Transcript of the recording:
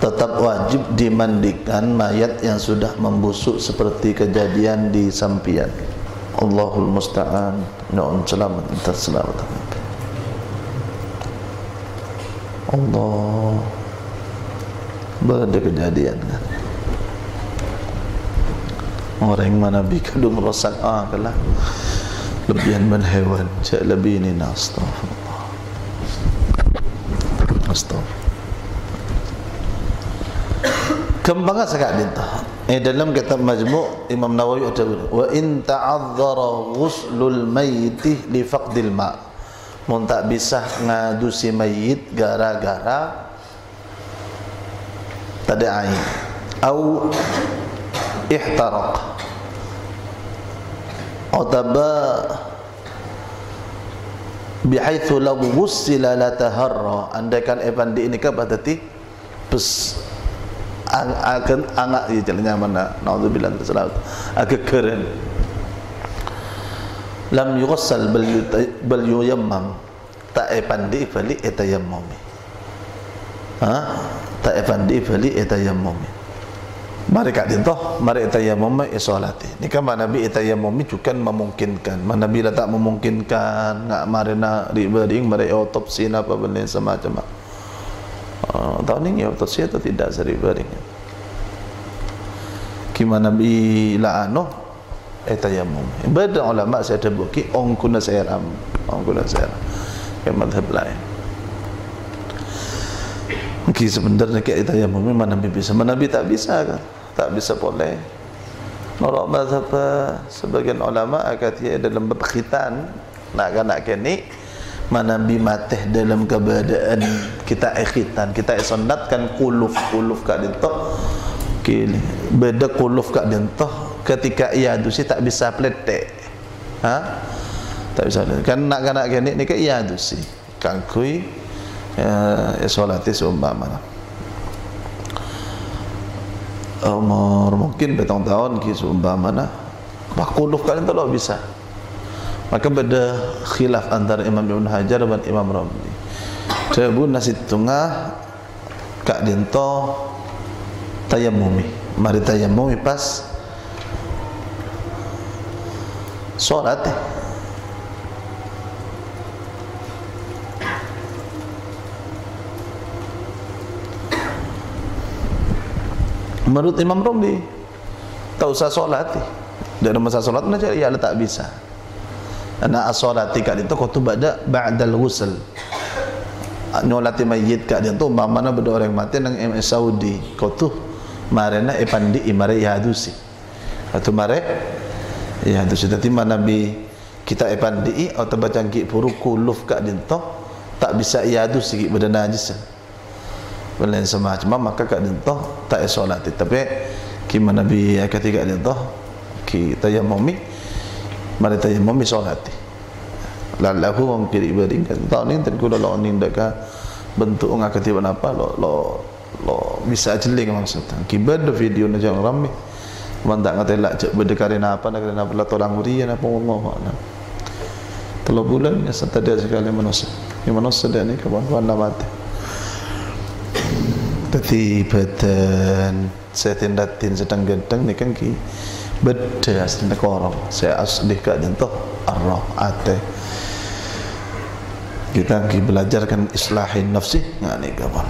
tetap wajib dimandikan mayat yang sudah membusuk seperti kejadian di Sampian. Allahul musta'an. Nu'un selamat minta selamat. Allah. Berada kejadian kan. Orang mana bi kadung rosak ah kalah. Lebihan man hewan, cak lebih ini astagfirullah. Astagfirullah. Kembangan sangat dinta. Eh dalam kitab Majmu' Imam Nawawi ada wa in ta'azzara ghuslul mayyit li faqdil ma. Mun tak bisa ngadusi mayit gara-gara tak ada air. Au ihtaraq. Ataba bihaitsu law ghussila la taharra. Andaikan Evandi ini kan berarti akan angak ya jalannya mana. Naudzubillah tersalah agak keren. Lam yughassal bal bal yuyammam. Tak epandi fali etayammumi ha? Tak epandi fali etayammumi mari kat dintoh mari etayammumi isolati ni kan nabi etayammumi juga memungkinkan. Mana bila tak memungkinkan. Ngak mari nak ribading mari otopsi apa benda semacam. macam Tahun ini otopsi atau tidak seri baringnya kima nabi la'ano etayamum beda ulama saya ada buki ong kuna sayram ong kuna sayram ke madhab lain. Mungkin sebenarnya kayak etayamum mana nabi bisa. Mana nabi tak bisa kan tak bisa boleh. Norok mazhab sebagian ulama kata dalam bab khitan. Nak kan nak kini mana bi mateh dalam keadaan kita ikhitan kita sunatkan kuluf kuluf kat dinto kini beda kuluf kat dinto ketika ia dusi tak bisa pletek. Ha? Tak bisa kan nak kan nak kini ni ke ia dusi kangkui ya, ya solati seumpama umur mungkin bertahun-tahun ki seumpama nah kuluf kat dinto lo bisa maka beda khilaf antara Imam Ibn Hajar dan Imam Ramli Cebu nasi tengah kak dinto tayamumi mari tayamumi pas solat eh. menurut Imam Ramli tak usah solat eh. dan masa solat saja ya tak bisa ana as-salati kat dia tu kau tu ba'da ba'dal ghusl. Nyolati mayit kat dia tu mana benda orang mati nang MS Saudi. Kau tu marena epandi imare yadusi atau mare yadusi tadi mana nabi kita epandi atau baca ki puru kuluf kat dia tu tak bisa yadusi benda najis. Belain semacam maka kat dia tu tak solat. Tapi kima nabi ketika dia tu kita yang mumi mari tanya mami solati lalahu wong kiri bering kan tau ni ten kuda lo ni ndaka bentuk ngak ketiban apa lo lo lo bisa jeling maksudnya kibad video na jang rame man tak ngate lak cek berdekarin apa nak kena apa tolong uri apa Allah Allah Kalau bulan ya dia sekali manusia. Yang manusia dia ni kawan kawan mati. Tapi badan saya tindatin sedang gendeng ni kan ki beda asli korong saya asli kat jentuh arroh ate kita lagi belajarkan islahin nafsi. Nggak nih kawan